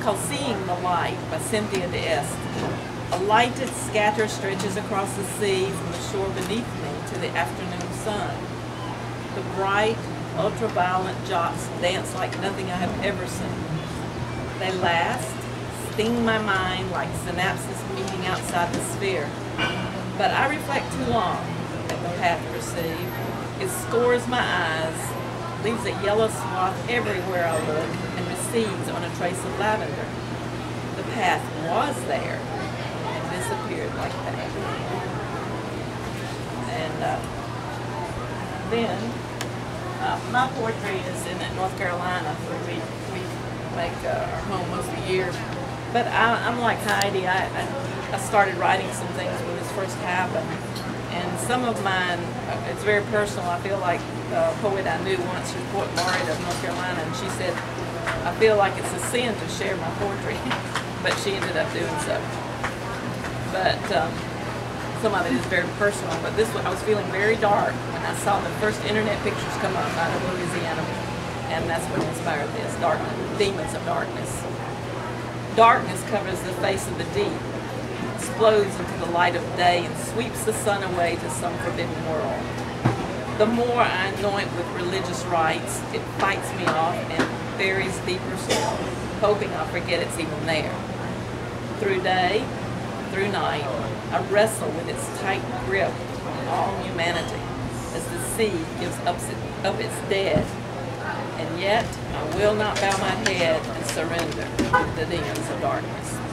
called Seeing the Light by Cynthia d'Este. A lighted scatter stretches across the sea from the shore beneath me to the afternoon sun. The bright, ultraviolet jots dance like nothing I have ever seen. They last, sting my mind like synapses meeting outside the sphere. But I reflect too long at the path perceived. It scores my eyes, leaves a yellow swath everywhere I look, and recedes on a trace of lavender. The path was there and disappeared like that. And uh, then uh, my poetry is in North Carolina, where we, we make uh, our home most of the year. But I, I'm like Heidi. I, I, I started writing some things when this first happened. And some of mine, uh, it's very personal. I feel like a poet I knew once, was Poet Laureate of North Carolina, and she said, I feel like it's a sin to share my poetry. but she ended up doing so. But um, some of it is very personal. But this, one I was feeling very dark when I saw the first internet pictures come up out of Louisiana. And that's what inspired this, darkness, Demons of Darkness. Darkness covers the face of the deep, explodes into the light of day, and sweeps the sun away to some forbidden world. The more I anoint with religious rites, it fights me off and buries deeper still, hoping I'll forget it's even there. Through day, through night, I wrestle with its tight grip on all humanity as the sea gives up, up its dead. And yet, I will not bow my head and surrender to the demons of darkness.